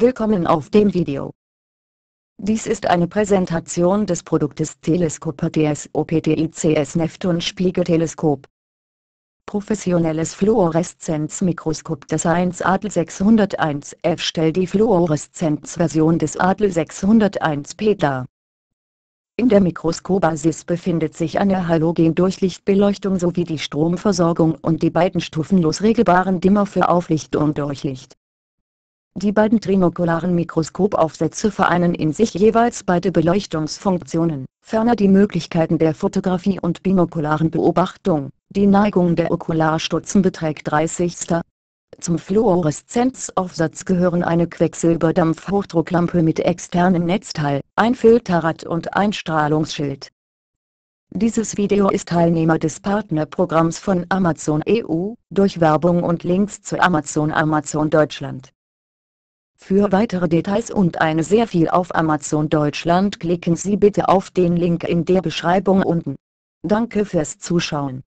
Willkommen auf dem Video. Dies ist eine Präsentation des Produktes Teleskop TSOPTICS Neptun Spiegelteleskop. Professionelles Fluoreszenzmikroskop des 1 Adel 601 F stellt die Fluoreszenzversion des Adel 601 P dar. In der Mikroskopbasis befindet sich eine Halogen-Durchlichtbeleuchtung sowie die Stromversorgung und die beiden stufenlos regelbaren Dimmer für Auflicht und Durchlicht. Die beiden trinokularen Mikroskopaufsätze vereinen in sich jeweils beide Beleuchtungsfunktionen, ferner die Möglichkeiten der Fotografie und binokularen Beobachtung. Die Neigung der Okularstutzen beträgt 30 Sta. Zum Fluoreszenzaufsatz gehören eine Quecksilberdampf-Hochdrucklampe mit externem Netzteil, ein Filterrad und ein Strahlungsschild. Dieses Video ist Teilnehmer des Partnerprogramms von Amazon EU, durch Werbung und Links zu Amazon Amazon Deutschland. Für weitere Details und eine sehr viel auf Amazon Deutschland klicken Sie bitte auf den Link in der Beschreibung unten. Danke fürs Zuschauen.